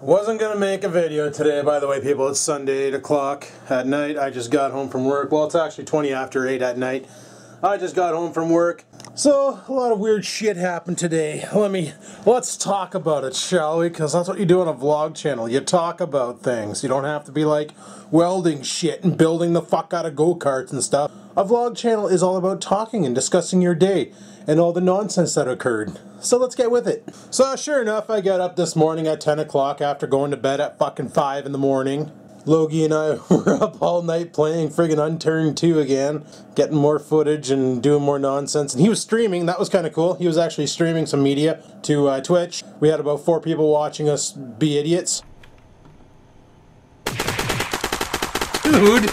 Wasn't gonna make a video today, by the way, people. It's Sunday, 8 o'clock at night. I just got home from work. Well, it's actually 20 after 8 at night. I just got home from work. So, a lot of weird shit happened today. Let me, let's talk about it, shall we? Because that's what you do on a vlog channel. You talk about things. You don't have to be like welding shit and building the fuck out of go-karts and stuff. A vlog channel is all about talking and discussing your day and all the nonsense that occurred. So let's get with it. So sure enough, I got up this morning at 10 o'clock after going to bed at fucking 5 in the morning. Logie and I were up all night playing friggin' Unturned 2 again, getting more footage and doing more nonsense. And he was streaming, that was kind of cool. He was actually streaming some media to uh, Twitch. We had about four people watching us be idiots. Dude!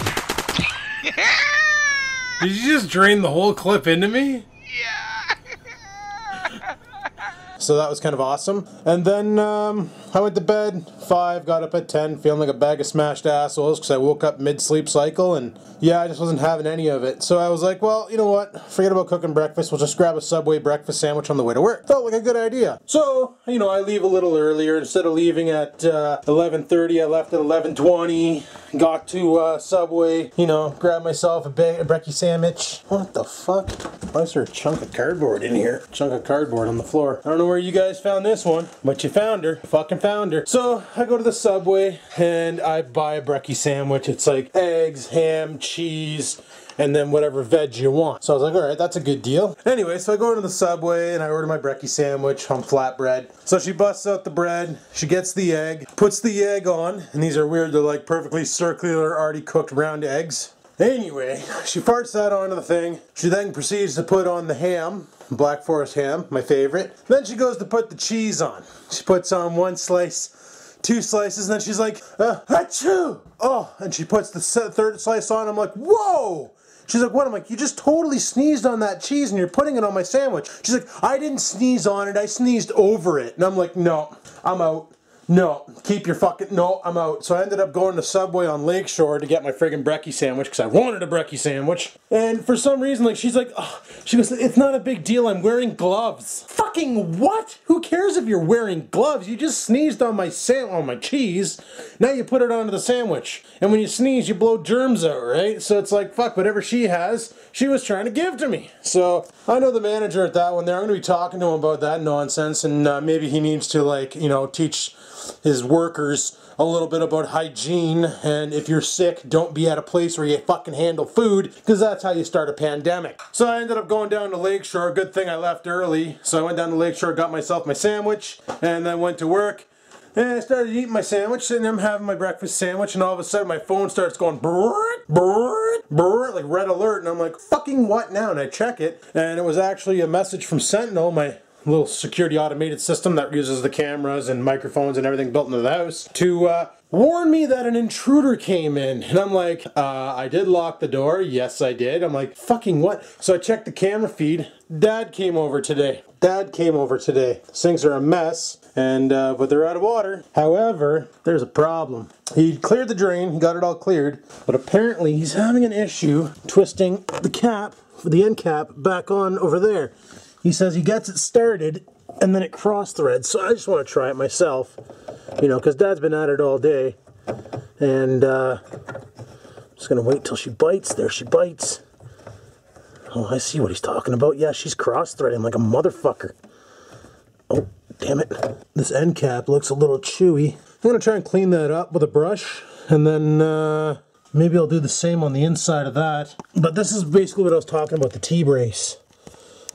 Did you just drain the whole clip into me? Yeah! so that was kind of awesome. And then um, I went to bed, 5, got up at 10, feeling like a bag of smashed assholes because I woke up mid-sleep cycle and yeah, I just wasn't having any of it. So I was like, well, you know what? Forget about cooking breakfast. We'll just grab a Subway breakfast sandwich on the way to work. Felt like a good idea. So, you know, I leave a little earlier. Instead of leaving at uh, 11.30, I left at 11.20. Got to uh, Subway, you know, grabbed myself a, a brekkie sandwich. What the fuck? Why is there a chunk of cardboard in here? Chunk of cardboard on the floor. I don't know where you guys found this one, but you found her. Fucking So I go to the Subway and I buy a brekkie sandwich. It's like eggs, ham, cheese, and then whatever veg you want. So I was like, all right, that's a good deal. Anyway, so I go into the Subway and I order my brekkie sandwich on flatbread. So she busts out the bread, she gets the egg, puts the egg on, and these are weird, they're like perfectly circular, already cooked round eggs. Anyway, she farts that onto the thing. She then proceeds to put on the ham, Black Forest ham, my favorite. Then she goes to put the cheese on. She puts on one slice, two slices, and then she's like, uh, achoo! Oh, and she puts the third slice on. I'm like, whoa! She's like, what? I'm like, you just totally sneezed on that cheese and you're putting it on my sandwich. She's like, I didn't sneeze on it, I sneezed over it. And I'm like, no, I'm out. No, keep your fucking, no, I'm out. So I ended up going to Subway on Lakeshore to get my friggin' brekkie sandwich because I wanted a brekkie sandwich. And for some reason, like, she's like, oh, she goes, it's not a big deal, I'm wearing gloves. Fucking what? Who cares if you're wearing gloves? You just sneezed on my sam on my cheese. Now you put it onto the sandwich. And when you sneeze, you blow germs out, right? So it's like, fuck, whatever she has, she was trying to give to me. So I know the manager at that one there. I'm going to be talking to him about that nonsense and uh, maybe he needs to, like, you know, teach his workers a little bit about hygiene and if you're sick don't be at a place where you fucking handle food because that's how you start a pandemic. So I ended up going down to Lakeshore. Good thing I left early. So I went down to Lakeshore, got myself my sandwich and then went to work. And I started eating my sandwich, sitting there I'm having my breakfast sandwich, and all of a sudden my phone starts going brrrt, brrrt, brrrt, like red alert, and I'm like, fucking what now? And I check it, and it was actually a message from Sentinel, my little security automated system that uses the cameras and microphones and everything built into the house to uh, warn me that an intruder came in. And I'm like, uh, I did lock the door. Yes, I did. I'm like, fucking what? So I checked the camera feed. Dad came over today. Dad came over today. Things are a mess, and uh, but they're out of water. However, there's a problem. He cleared the drain. He got it all cleared, but apparently he's having an issue twisting the cap, the end cap, back on over there. He says he gets it started and then it cross threads. So I just want to try it myself, you know, because Dad's been at it all day. And uh, I'm just going to wait till she bites. There she bites. Oh, I see what he's talking about. Yeah, she's cross threading like a motherfucker. Oh, damn it. This end cap looks a little chewy. I'm going to try and clean that up with a brush. And then uh, maybe I'll do the same on the inside of that. But this is basically what I was talking about, the T-brace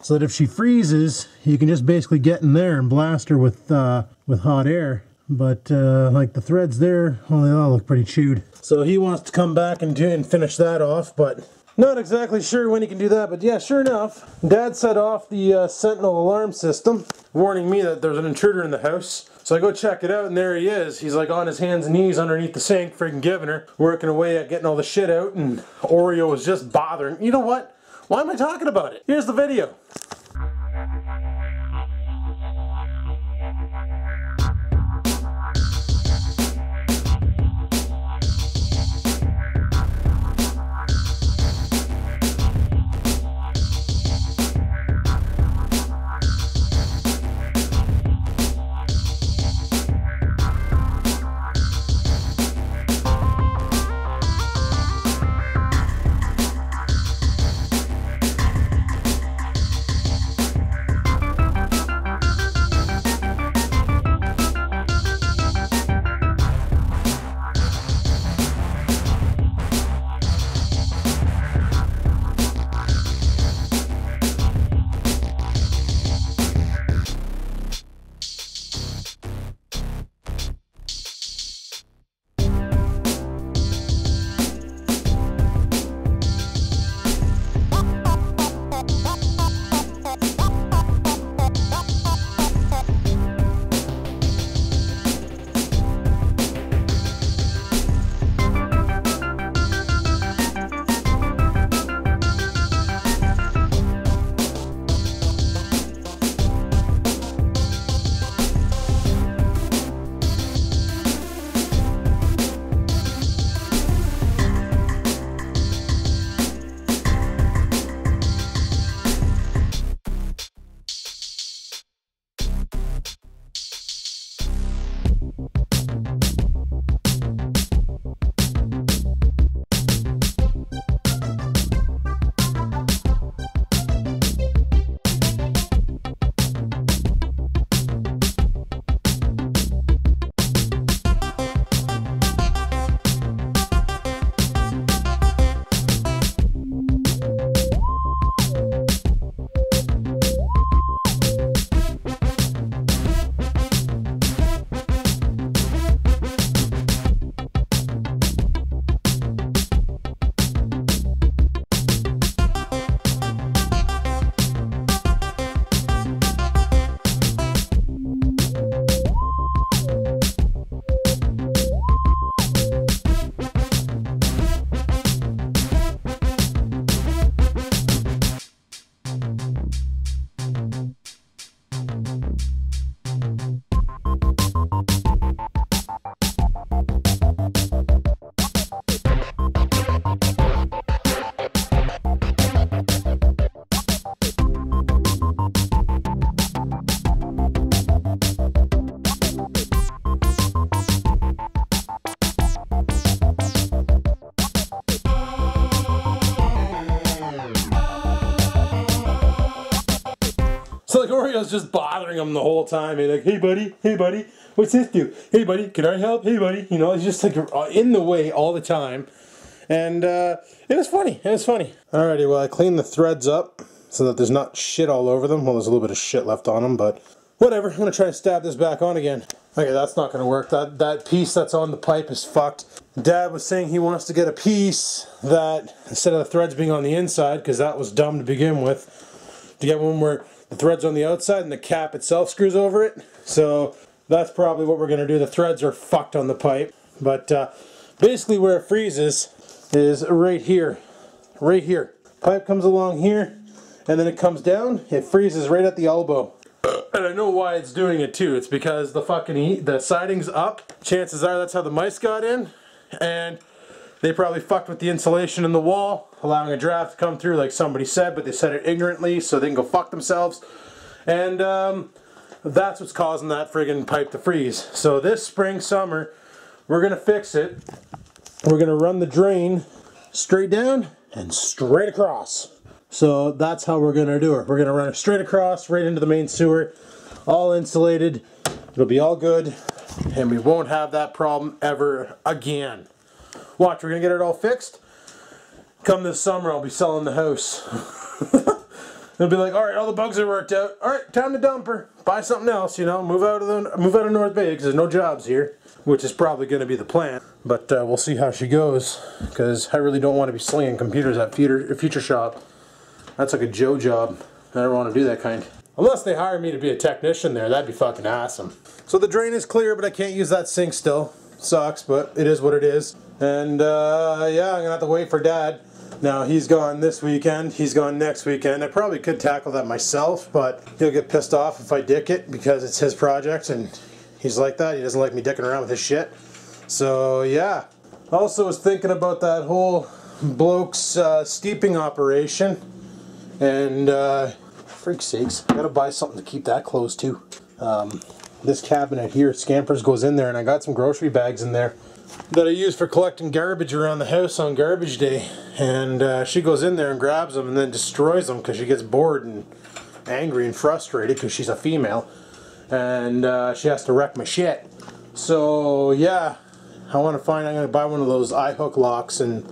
so that if she freezes, you can just basically get in there and blast her with, uh, with hot air. But uh, like the threads there, well, they all look pretty chewed. So he wants to come back and, do, and finish that off, but not exactly sure when he can do that. But yeah, sure enough, Dad set off the uh, Sentinel alarm system, warning me that there's an intruder in the house. So I go check it out, and there he is. He's like on his hands and knees underneath the sink, freaking giving her, working away at getting all the shit out, and Oreo was just bothering. You know what? Why am I talking about it? Here's the video. Was just bothering him the whole time. He's like, hey buddy, hey buddy, what's this do? Hey buddy, can I help? Hey buddy, you know, he's just like uh, in the way all the time. And uh, it was funny. It was funny. Alrighty, well I cleaned the threads up so that there's not shit all over them. Well, there's a little bit of shit left on them, but whatever. I'm gonna try and stab this back on again. Okay, that's not gonna work. That that piece that's on the pipe is fucked. Dad was saying he wants to get a piece that instead of the threads being on the inside, because that was dumb to begin with, to get one where the threads on the outside and the cap itself screws over it. So that's probably what we're gonna do. The threads are fucked on the pipe, but uh, basically where it freezes is right here, right here. Pipe comes along here, and then it comes down. It freezes right at the elbow. And I know why it's doing it too. It's because the fucking the siding's up. Chances are that's how the mice got in, and they probably fucked with the insulation in the wall, allowing a draft to come through, like somebody said, but they said it ignorantly, so they can go fuck themselves. And um, that's what's causing that friggin' pipe to freeze. So this spring, summer, we're gonna fix it. We're gonna run the drain straight down and straight across. So that's how we're gonna do it. We're gonna run it straight across, right into the main sewer, all insulated. It'll be all good, and we won't have that problem ever again. Watch, we're gonna get it all fixed. Come this summer, I'll be selling the house. It'll be like, all right, all the bugs are worked out. All right, time to dump her. Buy something else, you know. Move out of the move out of North Bay because there's no jobs here, which is probably going to be the plan. But uh, we'll see how she goes because I really don't want to be slinging computers at future future shop. That's like a Joe job. I don't want to do that kind. Unless they hire me to be a technician there, that'd be fucking awesome. So the drain is clear, but I can't use that sink still. Sucks, but it is what it is. And uh, yeah, I'm gonna have to wait for Dad. Now he's gone this weekend, he's gone next weekend. I probably could tackle that myself, but he'll get pissed off if I dick it because it's his project and he's like that. He doesn't like me dicking around with his shit. So yeah. Also was thinking about that whole bloke's uh, steeping operation. And uh, freak sakes, gotta buy something to keep that closed too. Um, this cabinet here, Scampers goes in there and I got some grocery bags in there that I use for collecting garbage around the house on garbage day. And uh, she goes in there and grabs them and then destroys them because she gets bored and angry and frustrated because she's a female. And uh, she has to wreck my shit. So yeah, I want to find, I'm to buy one of those eye hook locks and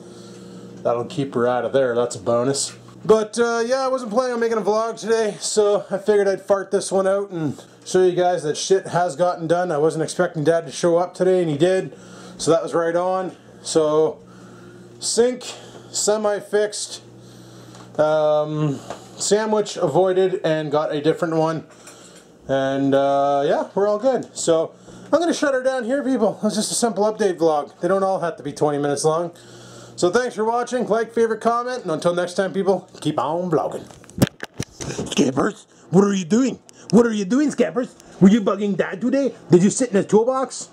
that'll keep her out of there. That's a bonus. But uh, yeah, I wasn't planning on making a vlog today, so I figured I'd fart this one out and show you guys that shit has gotten done. I wasn't expecting Dad to show up today, and he did. So that was right on. So sink semi-fixed, um, sandwich avoided and got a different one. And uh, yeah, we're all good. So I'm going to shut her down here, people. It's just a simple update vlog. They don't all have to be 20 minutes long. So thanks for watching. Like, favorite, comment. And until next time, people, keep on vlogging. Scampers, what are you doing? What are you doing, Scampers? Were you bugging Dad today? Did you sit in his toolbox?